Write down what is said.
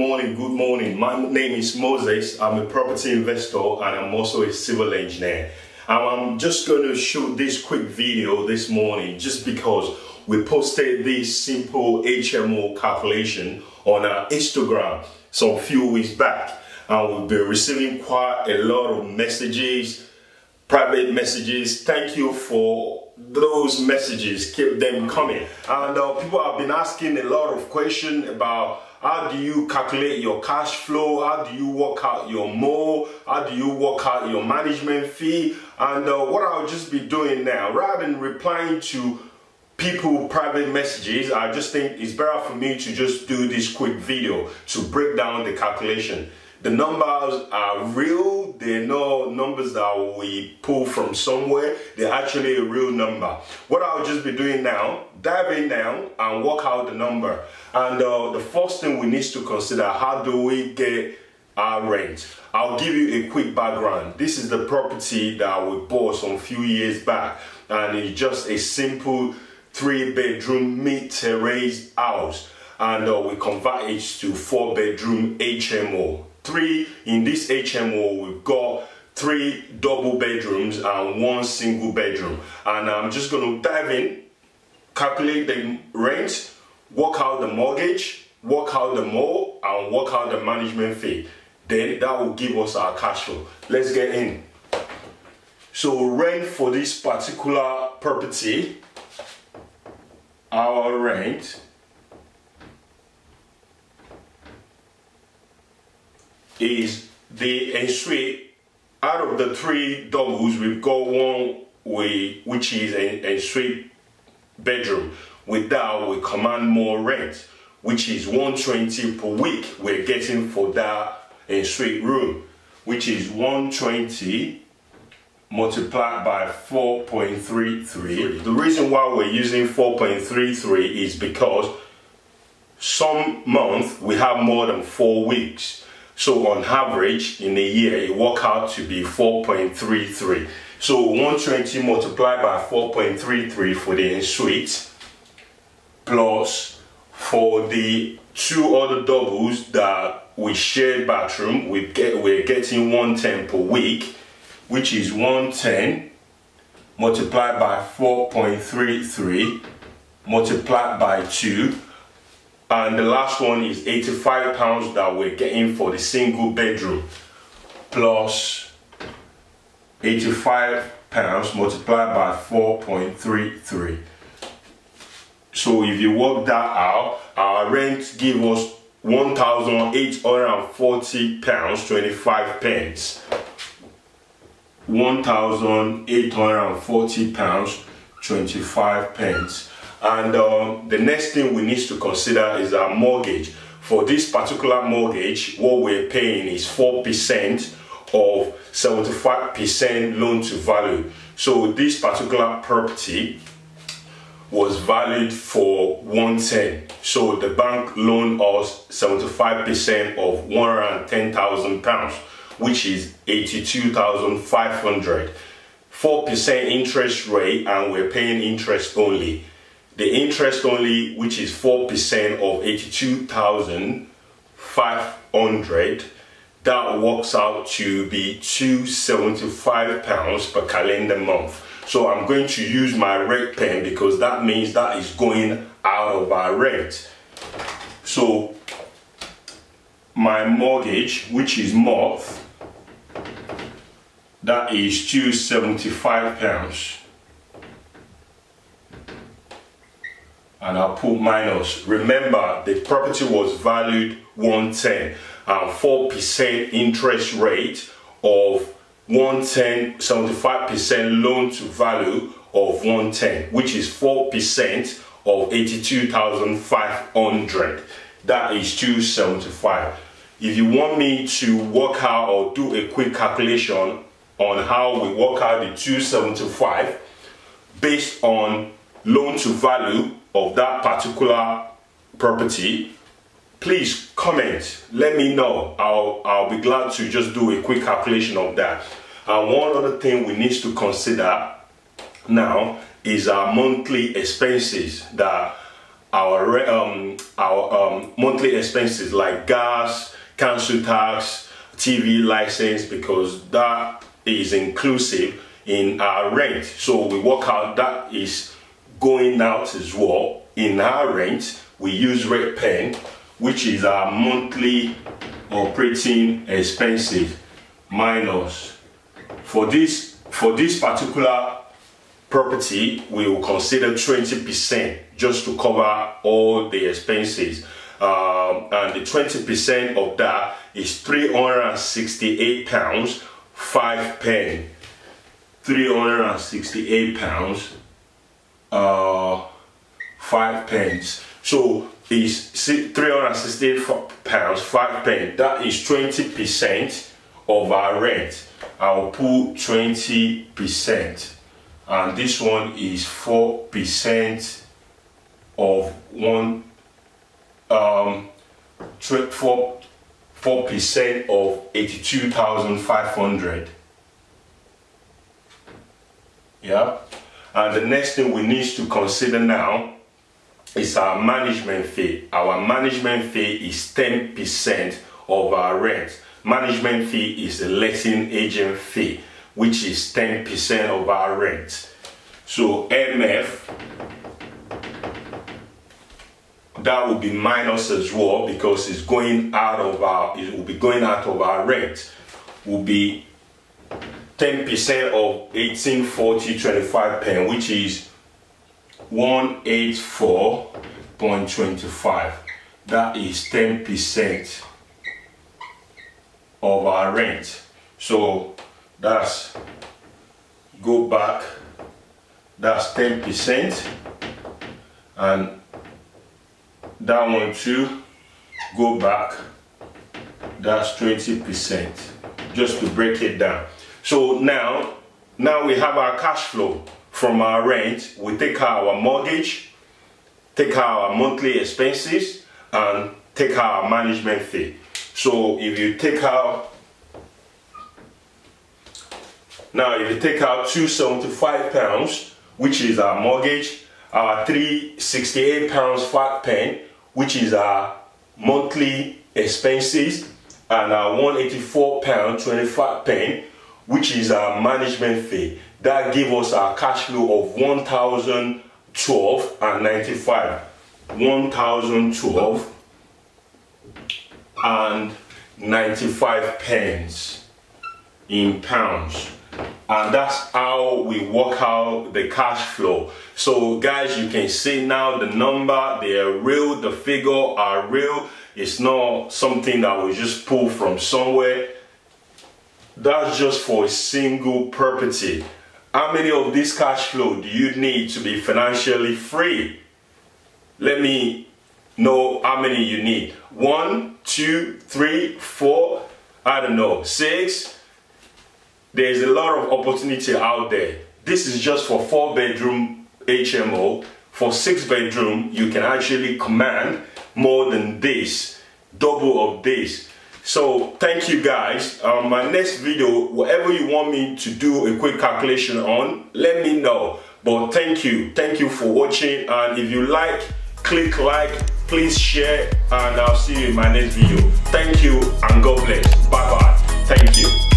morning, good morning. My name is Moses. I'm a property investor and I'm also a civil engineer. I'm just going to shoot this quick video this morning just because we posted this simple HMO calculation on our Instagram some few weeks back and we've been receiving quite a lot of messages, private messages. Thank you for those messages. Keep them coming. And uh, people have been asking a lot of questions about how do you calculate your cash flow? How do you work out your MO? How do you work out your management fee? And uh, what I'll just be doing now, rather than replying to people private messages, I just think it's better for me to just do this quick video to break down the calculation. The numbers are real. They're not numbers that we pull from somewhere. They're actually a real number. What I'll just be doing now, dive in now and work out the number. And uh, the first thing we need to consider, how do we get our rent? I'll give you a quick background. This is the property that we bought some few years back. And it's just a simple three bedroom mid terrace house. And uh, we convert it to four bedroom HMO three in this HMO we've got three double bedrooms and one single bedroom. And I'm just going to dive in calculate the rent work out the mortgage work out the MO and work out the management fee. Then that will give us our cash flow. Let's get in. So rent for this particular property our rent is the ensuite out of the three doubles we've got one way which is an ensuite bedroom. With that we command more rent which is 120 per week we're getting for that ensuite room which is 120 multiplied by 4.33 the reason why we're using 4.33 is because some month we have more than four weeks so on average, in a year, it work out to be 4.33. So 120 multiplied by 4.33 for the ensuite, plus for the two other doubles that we share bathroom, we get, we're getting 110 per week, which is 110 multiplied by 4.33 multiplied by 2 and the last one is 85 pounds that we're getting for the single bedroom plus 85 pounds multiplied by 4.33 so if you work that out our rent give us 1,840 pounds 25 pence. 1,840 pounds 25 pence and um, the next thing we need to consider is our mortgage. For this particular mortgage, what we're paying is 4% of 75% loan to value. So this particular property was valued for 110. So the bank loaned us 75% of 110,000 pounds, which is 82,500. 4% interest rate and we're paying interest only the interest only, which is 4% of 82,500, that works out to be 275 pounds per calendar month. So I'm going to use my rate pen because that means that is going out of our rent. So my mortgage, which is month, that is 275 pounds. And I'll put minus. Remember, the property was valued 110 and 4% interest rate of 110, 75% loan to value of 110, which is 4% of 82,500. That is 275. If you want me to work out or do a quick calculation on how we work out the 275 based on loan to value of that particular property, please comment. Let me know. I'll, I'll be glad to just do a quick calculation of that. And one other thing we need to consider now is our monthly expenses that our um, our um, monthly expenses like gas, council tax, TV license because that is inclusive in our rent. So we work out that is going out as well. In our rent. We use Red Pen, which is our monthly operating expenses minus. For this for this particular property we will consider 20% just to cover all the expenses. Um, and the 20% of that is 368 pounds 5 pen. 368 pounds uh, 5 pence. So is 368 pounds 5 pence. That is 20% of our rent. I'll put 20% and this one is 4% of one um, 4 4% of 82,500 yeah and the next thing we need to consider now is our management fee. Our management fee is 10% of our rent. Management fee is a letting agent fee which is 10% of our rent. So MF that will be minus as well because it's going out of our it will be going out of our rent. Will be 10% of 1840 25 pen which is 184.25 that is 10% of our rent. So that's go back that's 10% and that one too go back that's 20% just to break it down so now now we have our cash flow from our rent. We take our mortgage take our monthly expenses and take our management fee. So if you take out now if you take out 275 pounds which is our mortgage our 368 pounds fat pen which is our monthly expenses, and our 184 pound 25 pen, which is our management fee. That give us our cash flow of 1,012 and 95. 1,012 and 95 pence in pounds and that's how we work out the cash flow so guys you can see now the number they are real the figure are real it's not something that we just pull from somewhere that's just for a single property how many of this cash flow do you need to be financially free let me know how many you need one two three four i don't know six there's a lot of opportunity out there. This is just for four bedroom HMO. For six bedroom, you can actually command more than this, double of this. So thank you guys. Um, my next video, whatever you want me to do a quick calculation on, let me know. But thank you. Thank you for watching. And if you like, click like, please share, and I'll see you in my next video. Thank you and God bless. Bye bye. Thank you.